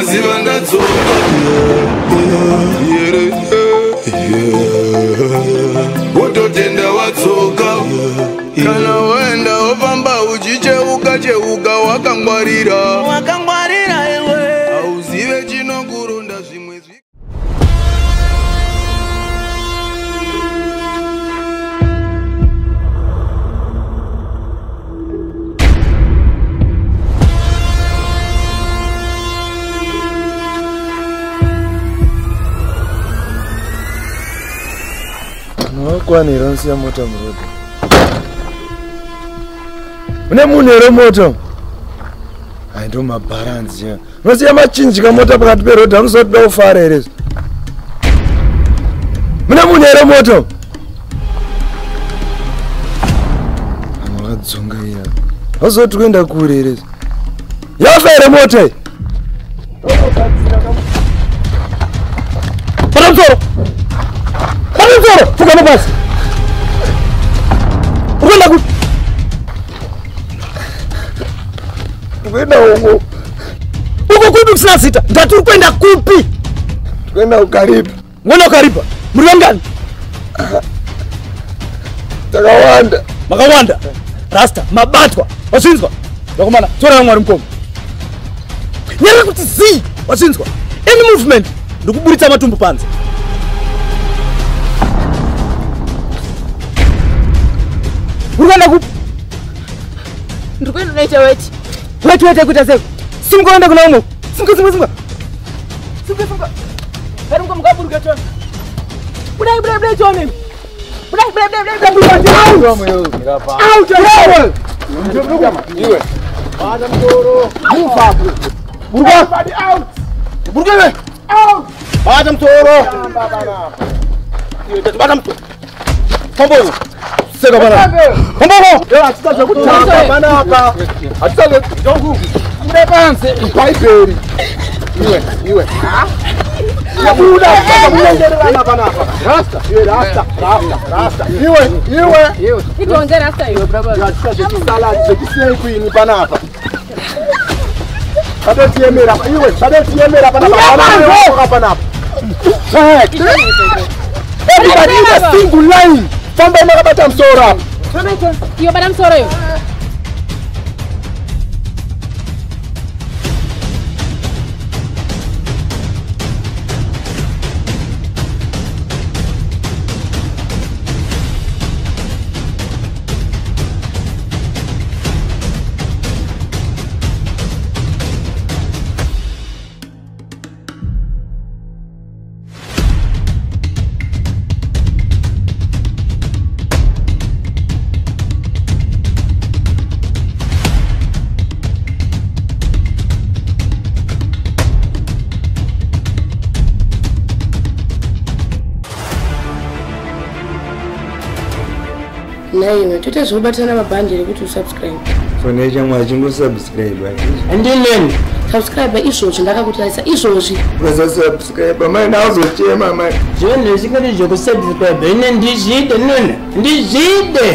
kumaziva ndadzoka. Yere utotenda wadzoka kana wenda wofamba uchicheuka cheuka wakangwarira wakwanira nosiya mota murodhi une munhu here moto ai ndo mabharanzi. Ya unosiya machinjika mota pakati perodhi amuzotoda kufara here? Mune munhu here moto wakadzongaira auzoti kuenda kure here? Yafa here mota iyi bata musoro! Bata musoro! Pfugama pasi ukuenda uko uko kupi kusina zita ndati uri kuenda kupi kuenda ukaripa ngona ukaripa muri vangani takawanda. Makawanda. Rasta mabatwa wazvinzwa vakomana torana mwari mukoma nyaya kuti zii wazvinzwa any movement ndikuburitsa matumbu panze. Uri kuenda kupi? Ndikuenda unoita weti weti weti kuita sei simuka uende kuna umwe simuka simuka simuka simuka simuka ari muka mukaburuka chona budai budai budai chona budai budai budai budai budai. Out. Out. Iwe. Bada mtoro move up buruka body out. Buruka iwe. Out. Bada mtoro bada mtoro pombo seka bana. Pombo yo atitaze kutamba bana hapa atitaze jongu mbe panse paiperi iwe iwe. Yabuda sasa mnyongere bana bana hapa rasta. Iwe rasta. Rasta. Rasta. Iwe iwe. Iwe. Itonze rasta iwe yo atitaze kisala zekisei kwini bana hapa kadotiyemera iwe. Kadotiyemera bana hapa bana hapa everybody in a single line Fambay ma ka ɓatam sora. Yo ɓaɗam sora. Yo naiwe toita zvokubatana mabhandi rekuti usubscribe. Fone chamwe achingosubscribe andineni subscribe izvozvi ndakakutarisa izvozvi. Ukasasubscribe maina azochema mai zvinhu zvisingati zvekusubscribe. Ine ndizvide nona ndizvide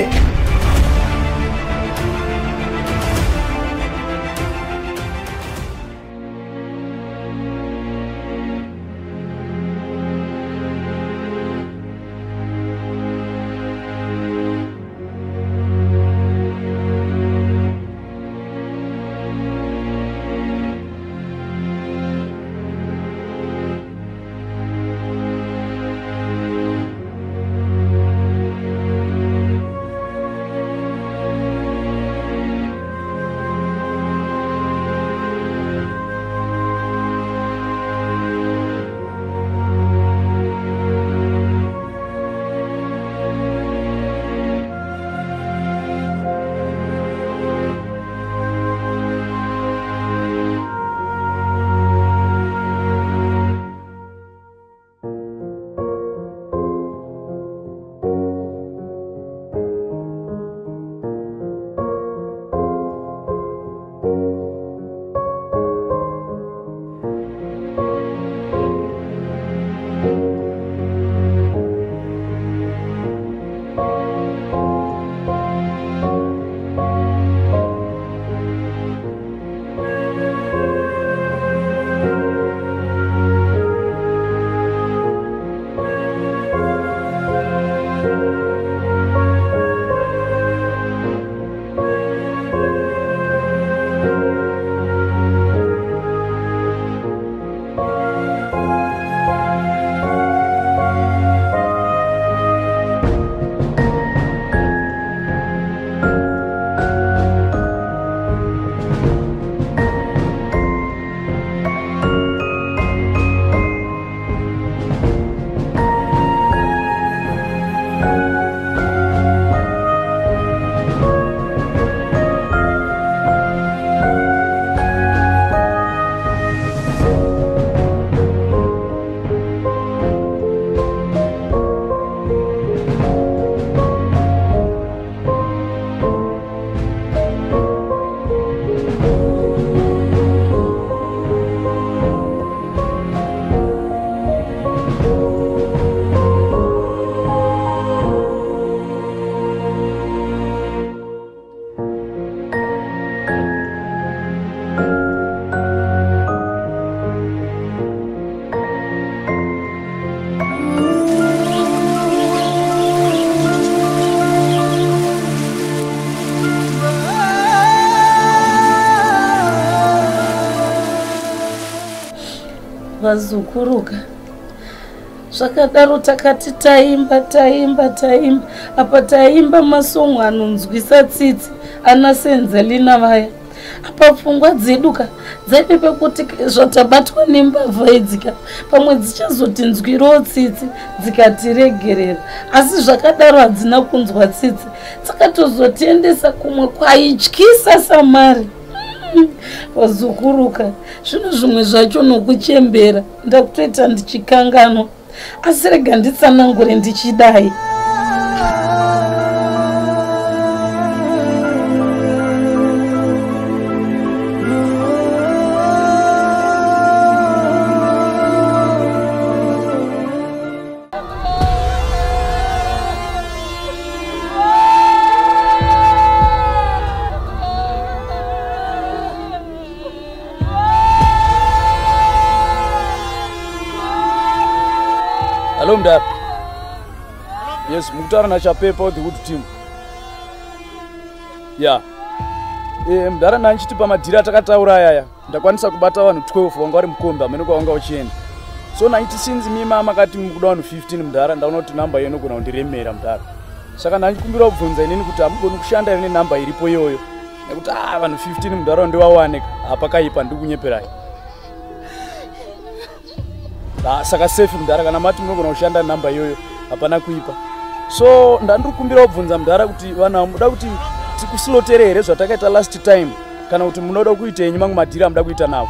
vazukuruka zvakadaro takati taimba taimba taimba. Apa taimba masongo anonzwisa tsitsi ana senzelina vaya. Apa pfungwa dzedu ka dzaide pekuti zvatabatwa nembavha idzika pamwe dzichazotinzwirawo tsitsi dzikatiregerera. Asi zvakadaro hadzina kunzwa tsitsi. Dzakatozotiendesa kumwe kwaityisa samari vazukuruka zvino zvimwe zvacho nokuchembera. Ndakutoita ndichikanganwa. Asi rega nditsanangure ndichidai mudara yes mukutaura nachapepa the wood team. Ya. E, mudara nanchiti pamadhiri atakataura ayaya. Ndakwanisa kubata vanhu 12 vanga vari mukombe hamene kwavanga uchienda so nanchiti sinzi mima makati mukuda vanhu 15 mudara ndaona kuti namba iyo inogona kundiremera mudara. Saka ndanchikumbira kubvunza inini kuti hamugoni kushanda iri nenhamba iripo iyoyo? Nekuti a vanhu 15 mudara ndivawanika hapakaipa ndiri kunyeperai Ah, saka safe mudhara kana mati munogona kushanda nhamba iyoyo hapana kuipa. So ndandiri kumbira kubvunza mudhara kuti vanhu hamuda kuti tikusilotere here zvatakaita last time kana kuti munoda kuitenyu mamwe madhiri hamuda kuita nawo?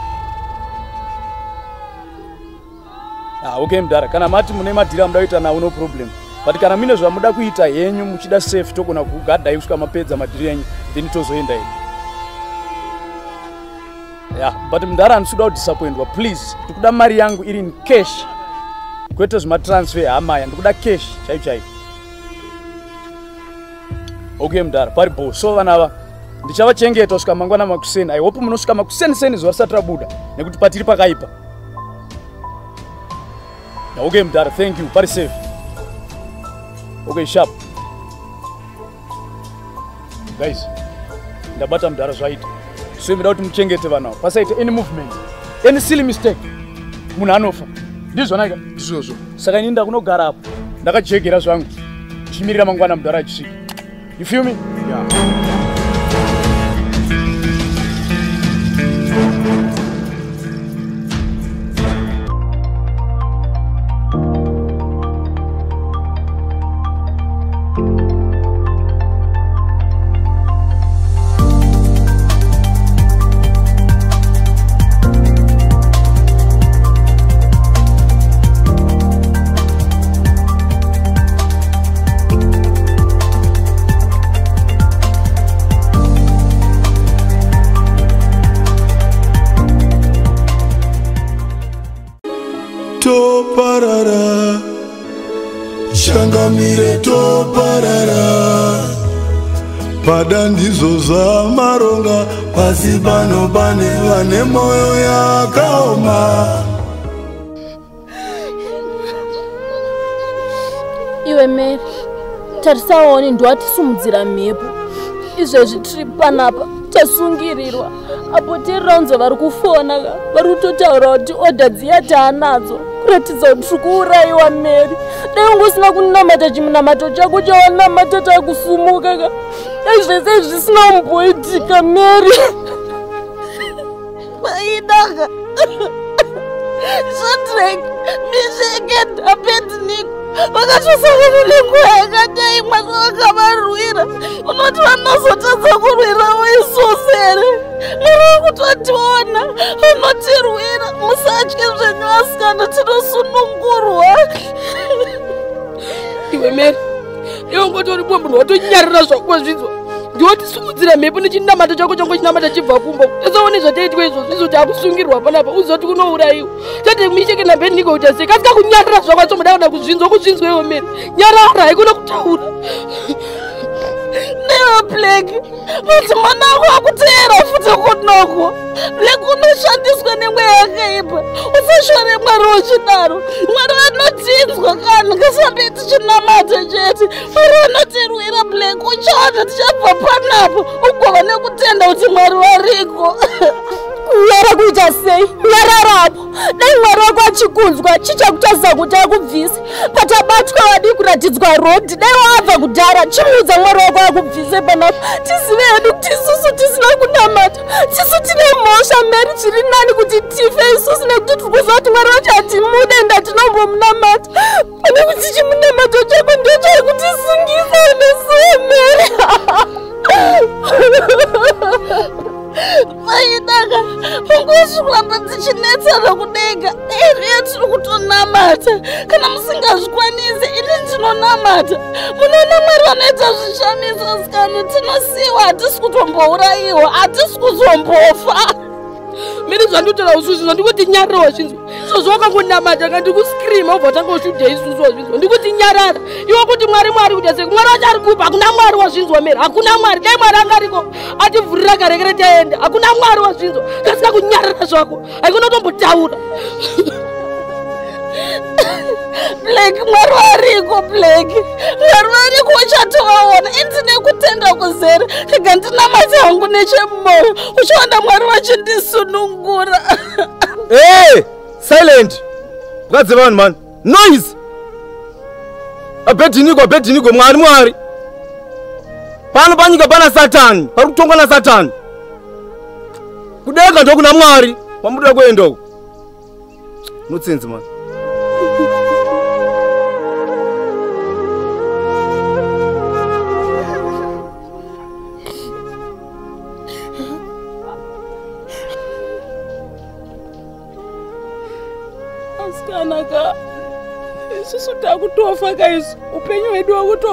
Ah, okay mudhara kana mati mune madhiri hamuda kuita nawo no problem. But kana mine zvamuda kuita henyu muchida safe togona kugadhai kusvika mapedza madhiri enyu then tozoenda henyu ya but mudhara handisikuda kudisappointwa. Please ndikuda mari yangu iri in cash. Kwete zvimatransfer hamaya ndikuda cash. Chaivo chaivo okay mudhara pari bo so vana ava ndichavachengeta kusvika mangwana makuseni. I hope munosvika makuseniseni zuva risati rabuda. Nekuti patiri pakaipa. Okay mudhara thank you. Pari safe. Okay sharp. Guys ndabata mudhara zvaita so imoda kuti muchengete vanhu avo pasaite any movement any silly mistake munhu anofa. Ndizvonaika ndizvozvo saka ini ndakunogara apo ndakajegera zvangu chimirira mangwana mudhara achisvika you feel me? Yeah. Changamire toparara. Padandizo zamaronga pasi pano pane vane mwoyo yakaoma. Iwe mary tarisaoni ndiwatisimudzira mhepo. Izvezvi tiri panapa tasungirirwa apo tiriranzwa vari kufona ka vari kutotaura kuti odha dziya taanadzo. Kuratidza kuti tiri kuurayiwa mary dai ungusina kunamata chimunamato chako chawanamata takusumuka ka. Dai zvese zvisina mboitika mary. Vaidaka shadrack misheke abednik vakatosangana nenguva yakadai mwaka wakavarwira unoti vanozotadza kurwirawo isosere muri kutotiona unotirwira musatye zvenyu asikana tinosunungurwa iwe mary iwe ngotori bombunhu watonyarira zvakwazvidzwa ndiwotisimudzira mhepo nechinamata chako changu chinamata chibva kumba. Usaone zvataitwa izvozvo izvoti akusungirwa panapa. Uzoti kunourayiwa. Tate misheke nabheniko kuti asei kasika kunyarira zvakwaso muda kuda kuzvinzwa kuzvinzwa iwe mary nyarara haikona kutaura newe black. Kuti mwana wako akuteera futi kunoko black unoshandiswa nemweya yakaipa usashore mwari wachidaro mwari vanodzinzwa kana kasambe tichinamata chete. Mwari vanotirwira black uchaona tichabva panapo ugova nekutenda kuti mwari variko nyara kuita sei? Nyararapo dai mwari wako chikunzwa chichakutarisa kuti akubvise. Patabatwa wadi kuratidzwa rodhi dai waabva kudhara. Chimuudza mwari wako akubvise panapa tizive hedu kuti isusu tisina kunamata tisu tine mhosva meri zviri nani kuti tife isusu nekuti tiri kuziva kuti mwari wacho hatimude enda tinombomunamata pane kuti chimunamatwa chako ndochaikuti sungisa nesuwe meri mungozi kuramba dzichinetsana kudenga iriyo tiri kutonamata. Kana musingazvikwanisi ini ndinonamata. Munoona mwari vanoita zvishamiso sikani tinosiyiwa hatisi kutombourayiwa hatisi kuzombofa miri zvandotara ususu ndikuti nyarara wazvinzwa izvozvo wakangonamata ka ndikuskrima ubva tanga ushudha isusu wazvinzwa ndikuti nyarara. Iwe kuti mwari mwari kuti ase mwari wacho ari kupa hakuna mwari wazvinzwa miri hakuna mwari. Dai mwari angariko ativhurira karekere taende hakuna mwari wazvinzwa kasina kunyarara zvako. Haikunotombotaura blake mwari wariko blake mwari wariko uchatovaona indine kutenda kuzere rega ndinamati hangu nechemwoyo. Uchiwanda mwari wachindisunungura hey silent. Bwadze vanhu mani noise. Abhedhiniko abhedhiniko mwari mwari. Pano panyika pana satani pari kutongwa nasatani kudenga ndokuna mwari kwamutoda kuendako notsenzi mani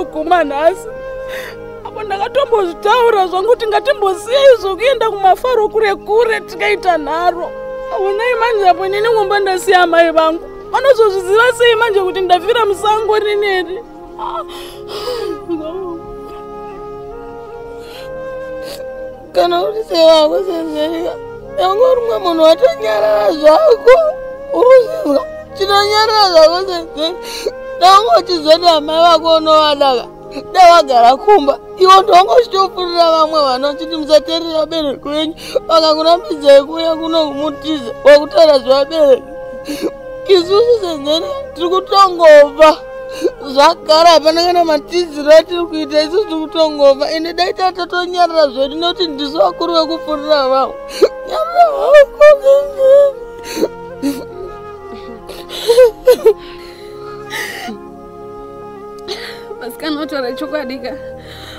hwakutoguma nhasi apo ndakatombozvitaura zvangu kuti ngatimbosiya izvo kuenda kumafaro kure kure tikaita nharo. Onai manje apo inini ngomba ndasiya amai vangu? Vanozozviziva sei manje kuti ndafira musango rineri kana uri sevako sezerika yangu rumwe munhu watonyarara zvako. Uruzizwa chinonyarara zvako sezeri ndangotizoti amai vako unovadaka davagara kumba iwo ndongochitopfurira vamwe vanochiti musateerera vabereki wenyu vakakurambidza kuuya kuno kumutiza wakutaura zvevabereki isusu sezeri tiri kutongofa zvagara hapana kana matiziro atiri kuita isusu tiri kutongofa ende dai tatatonyarara zvedu nekuti ndiso vakuru vekupfurira vavo. Nyarara vako vasikana vataura chokwadi ka.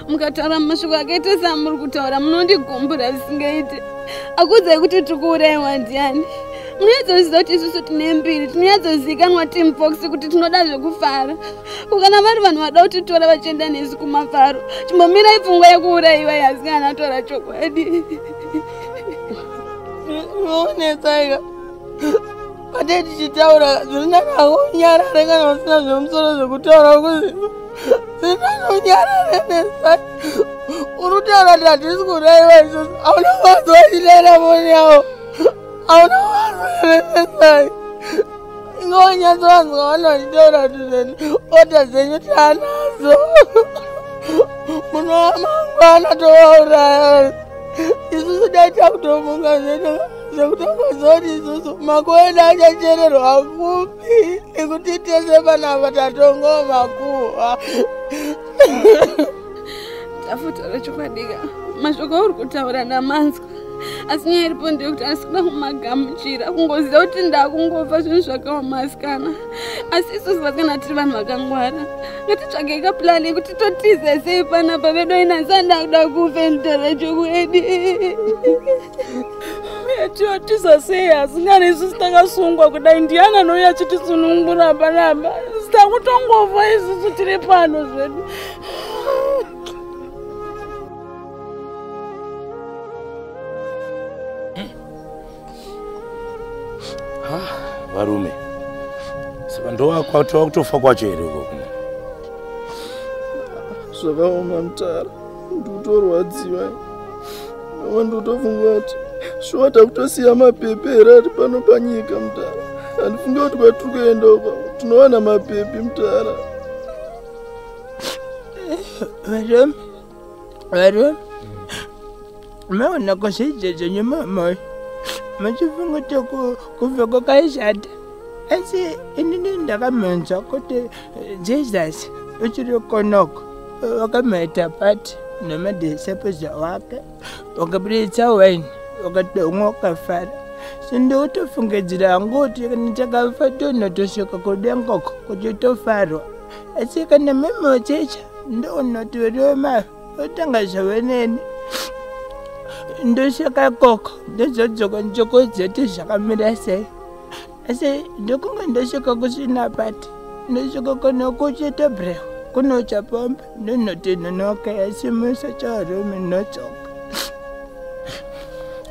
Mukataura mashoko akaita samuri kutaura munondigumbura zvisingaiti akuudzai kuti tikuurayiwa ndiani munoedzoziva kuti isusu tine mbiri tinoedzozivikanwa timfox kuti tinoda zvekufara. Ukana vari vanhu vada kutitora vachienda nesu kumafaro chimbomirai pfungwa yekuurayiwa yasikana ataura chokwadi. Onetsaika patei tichitaura? Zvirinanakunyarare kana usina zvemusoro zvekutaura kuzi zvinanonyarare nesai uri kutaura kuti hatisi kurayiwa isusu. Hauna wazowachilera moni yavo hauna wazoeresai ingonyatsowanzwa vanhu vachitaura kuti zeni ota dzenyu taanazo munova mangwana tovauraya isusu dai takutomunga zvedu zvekutokozoti isusu makoedu achachererwa kupi nekuti tese panapa tatongo makuhwa tafutaura chokwadika mashoko auri kutaura ndamanzwa asi nyaya iripo ndeyekuti asi kuda kumagamuchira kungoziva kuti ndakungofa zvinhu zvakaomasikana asi isusu vasikana tiri vanhu vakangwara ngatitsvage kapulani yekuti totize sei panapa vedu ainasanda kuda kufa nditaura chokwedi yatiwatiza sei asingani isusu takasungwa kudai ndiani anouya achitisunungura panapa takutongofa isusu tiri pano zvedu. Varume. Saka ndowakwatova kutofa kwacho here ikoko zvakaoma mutara ndikutorwadziwa ava ndotofunga kuti shuwa takutosiya mapepe here ari pano panyika mutara? Handifunge kuti kwatiri kuenda uka tinowana mapepi mutara. Varume varume. Maona kozvidzedze nyuma moyo muchifunga kuti kubva kwakaishata asi inini ndakamenza kuti jesus uchiri konoko wakameta pati nemadiseples wake wakabudisa waini wakatomwa ukafara sindikutofungidzira hangu kuti kana takafa tonotosvika kudengoko kuti tofarwa. Asi kana memochecha ndonotorioma otanga zvaveneni ndosvika koko ndozodzoka njokodzeti zvakamira sei asi ndokunge ndosvika kusvina pati. Ndosvika kunokuchita brew kunocha pombe ndonoti nonoka yasimusa charume nodzoka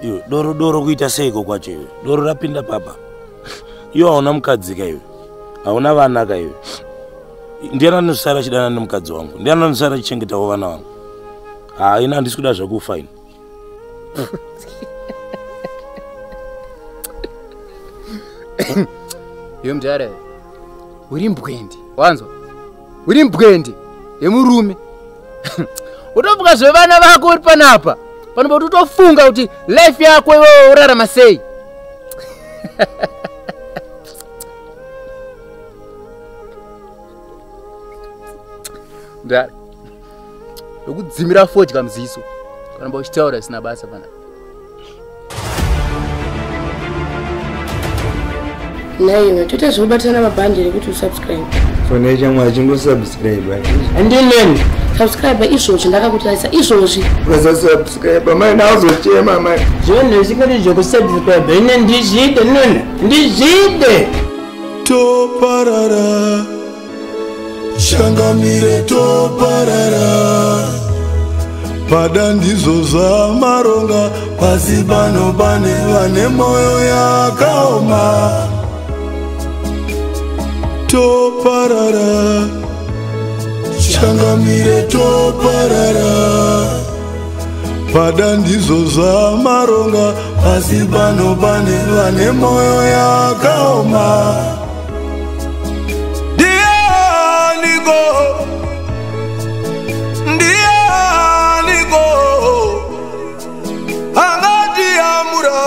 iwe doro doro kuita seiko kwacho iwe doro rapinda papa. Iwe hauna mukadzika iwe hauna vanaka iwe ndiani anosara achidana nemukadzi wangu? Ndiani anosara achichengetawo vana vangu? Ha ina handisi kuda zvakufa ini iwe mudhara uri mbwendi wanzwa uri mbwendi yemurume utofunga zvevana vako uri panapa panopa kuti utofunga kuti life yako iwewo urarama sei? Mudhara ndokudzimira fodya muziso panopa uchitaura zvisina basa panapa naiwe toita zvekubatana mabhandi rekuti usubscribe. Fone chamwe achingosubscribe andineni subscribe izvozvi ndakakutarisa izvozvi. Ukasasubscribe mani auzochema mani zvinhu zvisingati zvekusubscribe ine ndizvide nona ndizvide. Toparara shangamire toparara. Padandizo zamaronga pasi pano pane vane mwoyo yakaoma. Toparara titangamire toparara. Pada ndizo zvamaronga pasi pano pane vane mwoyo yakaoma. Ndianiko ndianiko angatiyamura